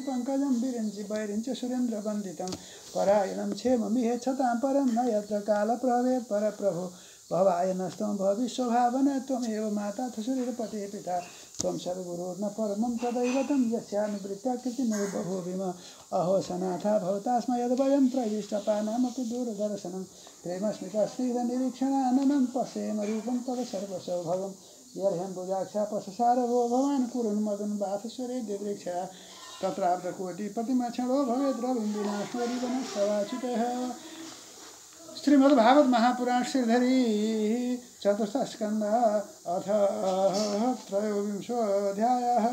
पङ्कजं विरिञ्चि वैरिञ्च सुरेन्द्रवन्दितं परायणं क्षेममिहेच्छतां परं न यत्र कालप्रभवेत् परप्रभो। भवाय नष्टं भविष्यभावन त्वमेव माता सुरेरपते पिता। त्वं सर्वगुरुर्न परमं तदैवतं यस्यानुवृत्त्या कृतिमेव बभूविम। अहो सनाथा भवतास्म यद्वयं प्रविष्टपानामपि दूरदर्शनं। प्रेमस्मितस्निग्धनिरीक्षणाननं पश्येम रूपं तव सर्वसौभवं यर्हम्बुजाक्षा पशुसारभो भवान् कुरुन् मदन् बाथस्वरे दिवृक्षा तत्राब्धकोटि प्रतिमक्षणो भवेत् रविन्दुनाश्वरी वनस्तवाचितः श्रीमद्भागवत महापुराण श्रीधरी चतुर्थ स्कंद अथ त्रयोविंशोऽध्यायः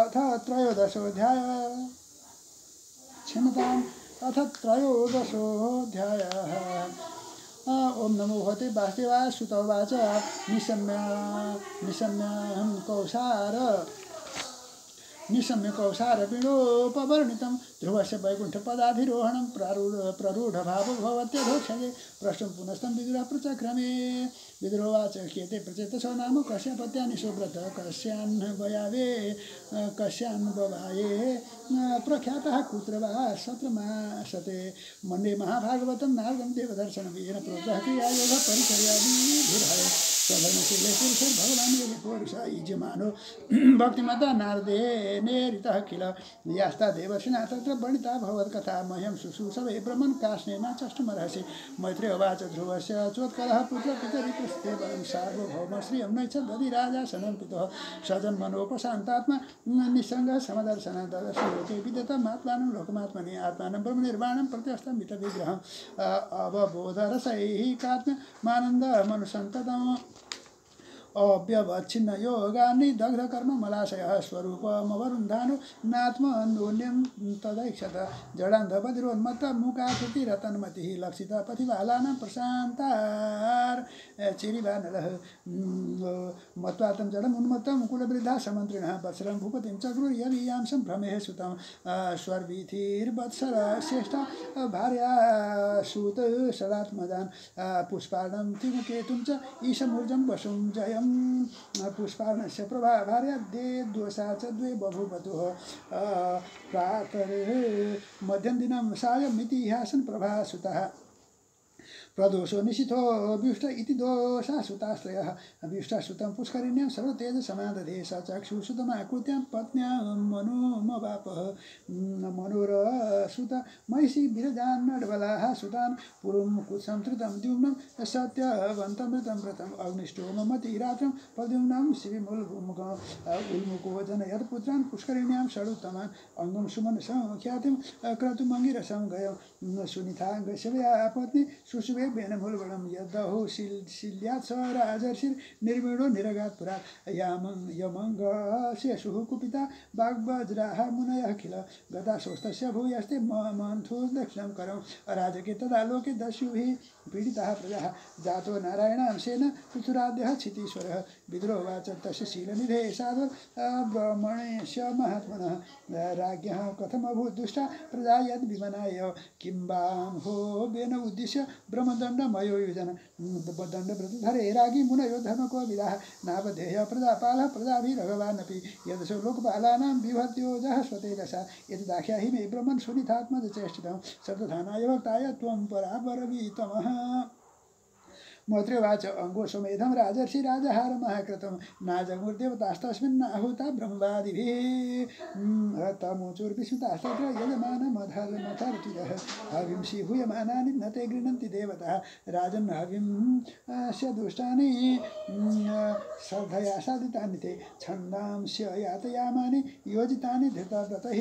अथ त्रयोदशोऽध्याय। क्षमताम् अथ त्रयोदशोऽध्यायः। ॐ नमो भगवते वासुदेवाय सुतोवाच निशम्य निशम्यहं कौसार। निशम्य कौसारपिणोपवर्णितं ध्रुवस्य वैकुण्ठपदाधिरोहणं प्रारूढ प्ररूढभावो भवत्यधोक्षजे प्रष्टुं पुनस्तं विदुरः पृचक्रमे विदुरोवाच क्रियते प्रचेतसो नाम कश्यपत्यानि सुव्रत कस्यान्वयावे कस्यान्ववाये प्रख्यातः कुत्र वा सत्रमासते मन्ये महाभागवतं नारदं देवदर्शनं येन प्रोक्तः क्रियायोगः परिचर्यादिभिर्हरे पुरुषैर् भगवान् पुरुष युज्यमानो भक्तिमता नारदे नेरितः किल यास्ता देवर्षिणा तत्र वर्णिता भवत्कथा मह्यं शुश्रूषवे ब्रह्मन् काष्णेन चष्टुमर्हसि मैत्री उवाच ध्रुवस्य चोत्कलः पुत्र पितरि प्रस्थे वरं सार्वभौम राजा समदर्शन आत्मानं लोकमात्मनि। आत्मानं प्रत्यस्तं अव्यवच्छिन्न योगानि दग्धकर्म मलाशयः स्वरूपमवरुन्धानु नात्मन्योन्यं तदैक्षत। जडान्धबधिरोन्मत्त मुखाकृतिरतन्मतिः लक्षित पथिबालानां प्रशान्तार्। चिरिवानलः मत्वा तं जडम् उन्मत्तं कुलवृद्धा समन्त्रिणः। वत्सरं भूपतिं चक्रुर्यवीयांसं भ्रमेः सुतं स्वर्वीथिर्वत्सर श्रेष्ठ भार्या सूत सदात्मजान्। पुष्पाणं त्रिमुकेतुं च ईशमूर्जं वसुं जयं पुष्पाणस्य प्रभा भार्या दोषा च द्वे बभूवतुः प्रातरे मध्यन्दिनं सायमितिहासन् प्रभा सुतः प्रदोषो निशिथो व्युष्ट इति दोषाश्रुताश्रयः। व्युष्टाश्रुतं पुष्करिण्यां सर्वतेजसमादधे स चक्षुश्रुतमाकृत्यां पत्न्यां मनुमवापः। मनुरश्रुत महिषी विरजान्नड्बलाः सुतान् पुरुं कुत्संतृतं द्युम्नं सत्यवन्तमृतं व्रतम् अग्निष्टोममति रात्रं प्रद्युम्नं शिविमुल्मुख उल्मुखो जनयत्पुत्रान् पुष्करिण्यां षडुत्तमान् अङ्गं सुमन संख्यातिं क्रतुमङ्गिरसं गयं सुनिताङ्गशव्या पत्नी सुशुभे बेनमूलगुणं यदहो शिल शिल्यात् स राजर्षिर्निर्वीणो निरगात् पुरात्। यामं यमङ्गस्य शुः कुपिता वाग्वज्राः मुनयः किल। गताशोस्तस्य भूयस्ते मन्थुर्दक्षिणं करम्। अराजके तदा लोके दस्युभिः पीडिताः प्रजाः। जातो नारायणांशेन पृथुराद्यः क्षितीश्वरः। विद्रोवाच तस्य शीलनिधे साधु ब्रह्मणेश्य महात्मनः राज्ञः कथमभूत् दुष्टा प्रजा यद्विमनाय किं वां हो बेन उद्दिश्य ब्रह्मदण्डमयो योजन। दण्डव्रतधरे रागी मुनयो धर्मको विदाः। नावधेय प्रजापालः प्रजाभिरभवानपि यदसो लोकपालानां विभत्योजः स्वतेजसा एतदाख्याहि मे ब्रह्मन् सुनितात्मजचेष्टितं सतधानाय भक्ताय त्वं परापरवीतमः। मैत्रीवाच अङ्गोषमेधं राजर्षि राजहारमः नाजमुर्देवतास्तस्मिन् आहूता ब्रह्मवादिभिः तमुचुर्विस्मितास्तत्र यजमानमधर्मथर्चितः हविंसि हूयमानानि न ते गृह्णन्ति देवताः। राजन् हविंस्य दुष्टानि श्रद्धया साधितानि ते। छन्दांस्य यातयामानि योजितानि धृतव्रतैः।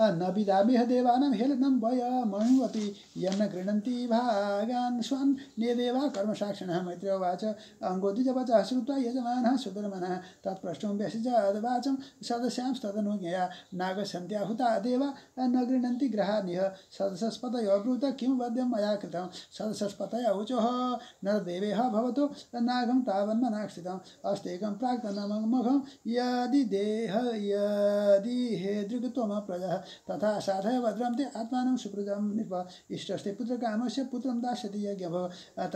न विदामिह देवानां हेलनं वयमणुवपि यन्न गृह्णन्ति भागान् स्वान्। नियदेवा कर्मसाक्षिणः मैत्रेयवाच। अङ्गोद्विजवचः श्रुत्वा यजमानः सुधर्मनः तत्प्रष्टुं व्यसिजद्वाचं सदस्यांस्तदनुज्ञया नागसन्त्याहुता देवा न गृह्णन्ति ग्रहानिह सदसस्पतयो ब्रूत, किं वद्यं मया कृतं? सदसस्पतय ऊचोः नरदेवेह भवतु, नागं तावन्मनाक्षितम् अस्तेकं प्राक्तनममुखं यदि देह, यदि हे दृग्त्वम प्रजः तथा साधय भद्रं ते आत्मानं सुकृतं नृप इष्टस्ते पुत्रकामस्य पुत्रं दास्यति यज्ञ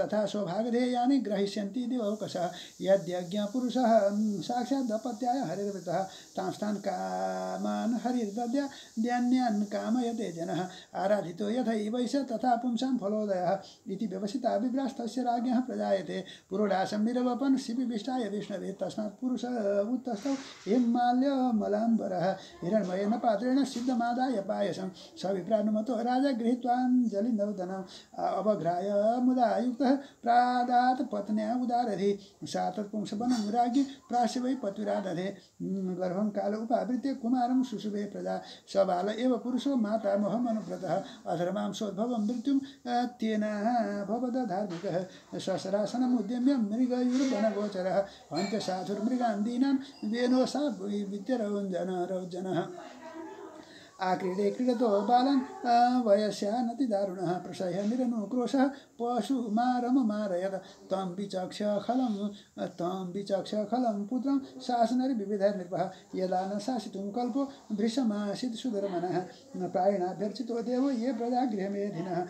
तथा सौभागधेयानि ग्रहीष्यन्ति दिवौकशः यद्यज्ञपुरुषः साक्षात् दपत्याय हरिर्वृतः तांस्तान् कामान् हरिर्दद्य कामयते जनः। आराधितो यथैवैष तथा पुंसां फलोदयः। इति व्यवसिता विभ्रास्तस्य राज्ञः प्रजायते। पुरोडाशं निरवपन् शिपिविष्टाय विष्णवे। तस्मात् पुरुष उत्तस्थौ हिमाल्य मलाम्बरः हिरण्मयेन पात्रेण सिद्धमादाय पायसं स विप्रानुमतो राजा गृहीत्वाञ्जलिनौदनम् अवघ्राय मुदा युक्तः प्रादात् पत्न्या उदारधि। सा तत्पुंसवनं राज्ञी प्राश्य वै पतिरादधे गर्भं काल उपावृत्य कुमारं शुशुभे प्रजा। स बाल एव पुरुषो माता मोहमनुव्रतः। अधर्मां सोद्भवं मृत्युं तेन भवद धार्मिकः। ससरासनम् उद्यम्य मृगयुर्वनगोचरः अन्त्यसाधुर्मृगान् दीनां वेनो सा विद्यरौञ्जन रौजनः। आक्रीडे क्रीडतो बालन् वयस्यानतिदारुणः प्रसह्य निरनुक्रोशः पशु मारम मारयत तं विचक्ष खलं तं विचक्ष खलं पुत्रं शासनरिविविधः नृपः यदा न शासितुं कल्पो भृशमासीत् सुधर्मनः प्रायणाभ्यर्चितो देवो ये प्रजागृहमेधिनः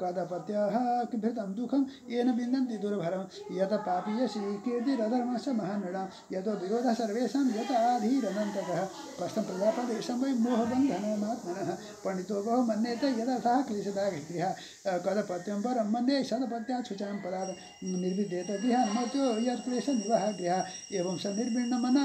कदपत्यः घृतं दुःखं येन विन्दन्ति दुर्भरं यत पापीयसी कीर्तिरधर्मस्य महानृणां यतो विरोधः सर्वेषां यताधीरनन्तकः कष्टं प्रजापदेशं वै मोहबन्धन परमात्मनः पण्डितो बहु मन्येत यदर्थः क्लेशदा गृह कदपत्यं परं मन्ये सदपत्या शुचां पदात् निर्विद्येत गृहान् मर्त्यो यत्क्लेश निवः गृह। एवं स निर्विण्णमन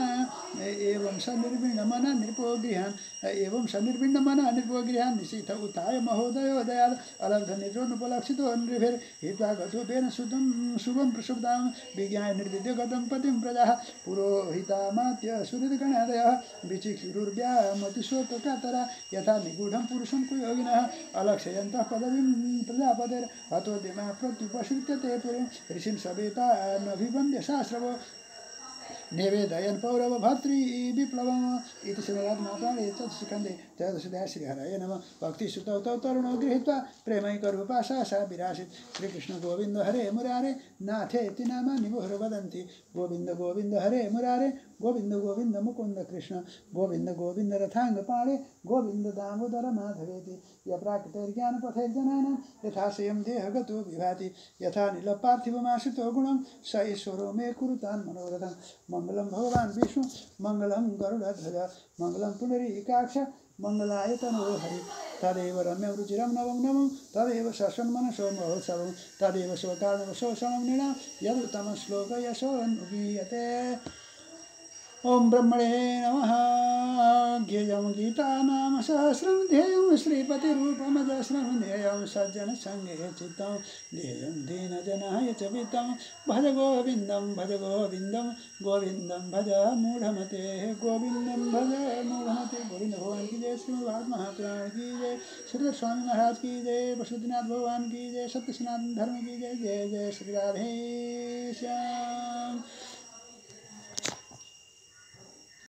एवं स निर्विण्णमन नृपो गृहान्। एवं स निर्विण्णमन नृपो गृहान्। निशीथ उत्थाय महोदयोदयात् अलब्धनिद्रोनुपलक्षितो नृभिर्हित्वा गतोपेन शुद्धं शुभं प्रशुभतां विज्ञाय निर्विद्य गतं पतिं प्रजाः। पुरोहितामात्य सुहृद्गणादयः। विचिक्षुरुर्व्यामतिशोककातरा यथा निगूढं पुरुषं कुयोगिनः अलक्षयन्तः पदवीं प्रजापतेर् हतोद्यमा प्रत्युपसृत्य ते पुरीं। ऋषिं सवेता नभिवन्द्य शास्त्रवो निवेदयन् पौरव भर्तृ विप्लवम् इति श्रीमदात्माप्राणे चतुस्कन्धे त्रयोदशदया श्रीहरये नमः। भक्तिसुतौ तौ तरुणौ गृहीत्वा प्रेमैकरूपा सा विरासीत्। श्रीकृष्ण गोविन्द हरे मुरारे। नाथे इति नामानि मुहुर् वदन्ति। गोविन्द गोविन्द हरे मुरारे। गोविन्द गोविन्द मुकुन्द कृष्ण गोविन्द गोविन्द रथाङ्गपाणे गोविन्द दामोदर माधवेति। यप्राकृतैर्ज्ञानपथैर्जनानां यथा स्वयं देहगतो विभाति। यथा निलपार्थिवमाश्रितो गुणं स ईश्वरो मे कुरुतान् मनोरथं। मङ्गलं भगवान् विष्णु मङ्गलं गरुडध्वज। मङ्गलं पुनरीकाक्ष मङ्गलाय तनो हरि। तदेव रम्यं रुचिरं नवं नवं तदेव शशन्मनसो महोत्सवं। तदेव स्वकारणवशोषणं नृणां यदुत्तमश्लोक यशोन्मुगीयते ॐ ब्रह्मणे नमः। ज्ञेयं गीतानाम सहस्रं ध्येयं श्रीपतिरूपमजस्रं ध्येयं सज्जनसङ्गे चित्तं। ध्येयं दीनजनाय च भज गोविन्दं भज गोविन्दं गोविन्दं भज मूढमते। गोविन्दं भज मूढमते। गोविन्द भगवान की जय श्री भाग महापुराण की जय। श्री स्वामी महाराज की जय। वसुदिनाथ भगवान की जय। सत्य सनातन धर्म की जय। जय जय श्री राधे श्याम।